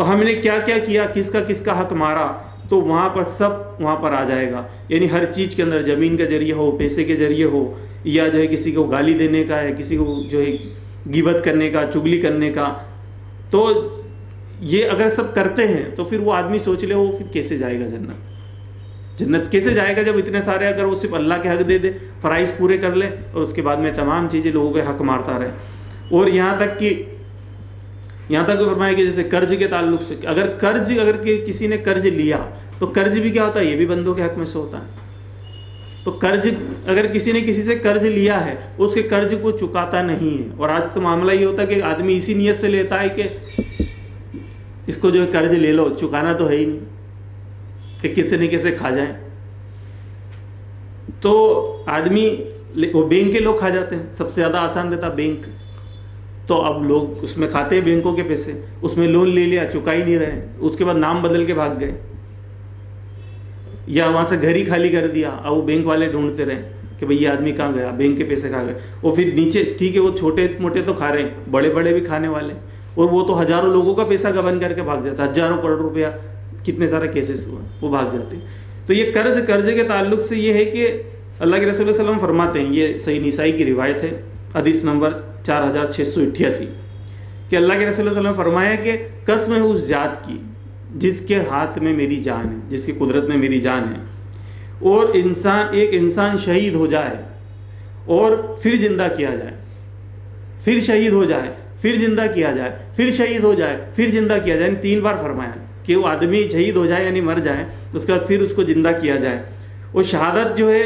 तो हमने क्या क्या किया? किसका किसका हक मारा? तो वहाँ पर सब वहाँ पर आ जाएगा। यानी हर चीज़ के अंदर, ज़मीन के ज़रिए हो, पैसे के ज़रिए हो, या जो है किसी को गाली देने का है, किसी को जो है गिबत करने का, चुगली करने का तो ये अगर सब करते हैं तो फिर वो आदमी सोच ले, वो फिर कैसे जाएगा जन्नत? जन्नत कैसे जाएगा जब इतने सारे अगर वो सिर्फ़ अल्लाह के हक दे दे, फ़राइज़ पूरे कर ले, और उसके बाद में तमाम चीज़ें लोगों के हक मारता रहे? और यहाँ तक कि यहाँ तक फरमाया कि जैसे कर्ज के ताल्लुक से, अगर कर्ज अगर कि किसी ने कर्ज लिया तो कर्ज भी क्या होता है? ये भी बंदों के हक में से होता है। तो कर्ज, अगर किसी ने किसी से कर्ज लिया है, उसके कर्ज को चुकाता नहीं है। और आज तो मामला ये होता है कि आदमी इसी नीयत से लेता है कि इसको जो है कर्ज ले लो, चुकाना तो है ही नहीं, कि किसी न किसी खा जाए। तो आदमी, वो बैंक के लोग खा जाते हैं। सबसे ज़्यादा आसान रहता बैंक तो अब लोग उसमें खाते हैं बैंकों के पैसे, उसमें लोन ले लिया चुका ही नहीं रहे, उसके बाद नाम बदल के भाग गए। या वहाँ से घर ही खाली कर दिया, अब वो बैंक वाले ढूंढते रहे कि भाई ये आदमी कहाँ गया, बैंक के पैसे खा गए। और फिर नीचे, ठीक है, वो छोटे मोटे तो खा रहे हैं बड़े बड़े भी खाने वाले। और वो तो हज़ारों लोगों का पैसा गबन करके भाग जाता है हज़ारों करोड़ रुपया, कितने सारे केसेस हुए, वो भाग जाते। हैं तो ये कर्ज कर्ज के ताल्लुक से ये है कि अल्लाह के रसूल सल्लम फरमाते हैं, ये सही निसाई की रिवायत है, हदीस नंबर चार हज़ार छः सौ अट्ठासी। कि अल्लाह के रसूल सल्लम फरमाया कि कसम है उस जात की, जिसके हाथ में मेरी जान है, जिसकी कुदरत में मेरी जान है। और इंसान, एक इंसान शहीद हो जाए और फिर ज़िंदा किया जाए, फिर शहीद हो जाए, फिर ज़िंदा किया जाए, फिर शहीद हो जाए, फिर ज़िंदा किया जाए तीन बार फरमाया कि वो आदमी शहीद हो जाए यानी मर जाए, उसके बाद फिर उसको ज़िंदा किया जाए। वो शहादत जो है,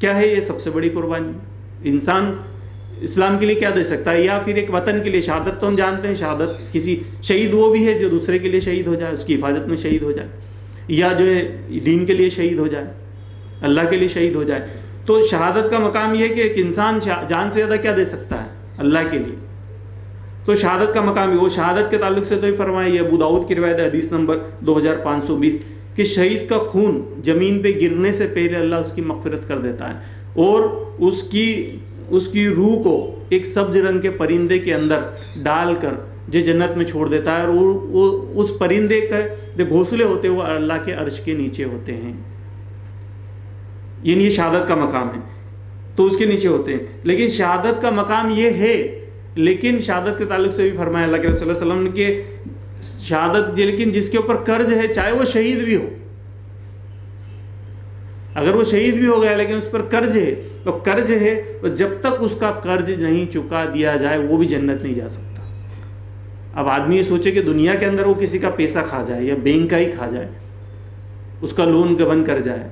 क्या है ये सबसे बड़ी कुर्बानी? इंसान इस्लाम के लिए क्या दे सकता है? या फिर एक वतन के लिए शहादत तो हम जानते हैं शहादत किसी शहीद वो भी है जो दूसरे के लिए शहीद हो जाए, उसकी हिफाजत में शहीद हो जाए, या जो है दीन के लिए शहीद हो जाए, अल्लाह के लिए शहीद हो जाए। तो शहादत का मकाम यह है कि एक इंसान जान से ज़्यादा क्या दे सकता है? अल्लाह के लिए। तो शहादत का मकाम वो शहादत के ताल्लुक से तो ही फरमाई अबू दाऊद की रवायत हदीस नंबर 2520 कि शहीद का खून ज़मीन पे गिरने से पहले अल्लाह उसकी मगफरत कर देता है और उसकी उसकी रूह को एक सब्ज रंग के परिंदे के अंदर डालकर जो जन्नत में छोड़ देता है और वो, उस परिंदे के जो घोंसले होते हैं वो अल्लाह के अर्श के नीचे होते हैं। यानी ये शहादत का मकाम है। तो उसके नीचे होते हैं। लेकिन शहादत का मकाम ये है लेकिन शहादत के ताल्लुक से भी फरमाया अल्लाह के वसल्लम के शहादत लेकिन जिसके ऊपर कर्ज है चाहे वो शहीद भी हो अगर वो शहीद भी हो गया, लेकिन उस पर कर्ज है तो कर्ज है तो जब तक उसका कर्ज नहीं चुका दिया जाए, वो भी जन्नत नहीं जा सकता। अब आदमी ये सोचे कि दुनिया के अंदर वो किसी का पैसा खा जाए, या बैंक का ही खा जाए, उसका लोन गबन कर जाए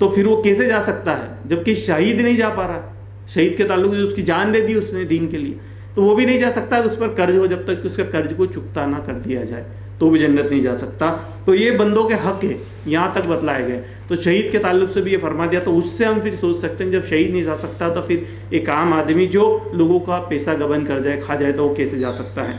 तो फिर वो कैसे जा सकता है? जबकि शहीद नहीं जा पा रहा। शहीद के ताल्लुक से उसकी जान दे दी उसने दीन के लिए तो वो भी नहीं जा सकता उस पर कर्ज हो, जब तक उसका कर्ज को चुकता ना कर दिया जाए। तो भी जन्नत नहीं जा सकता। तो ये बंदों के हक है, यहाँ तक बतलाए गए। तो शहीद के ताल्लुक से भी ये फरमा दिया तो उससे हम फिर सोच सकते हैं, जब शहीद नहीं जा सकता तो फिर एक आम आदमी जो लोगों का पैसा गबन कर जाए, खा जाए तो वो कैसे जा सकता है?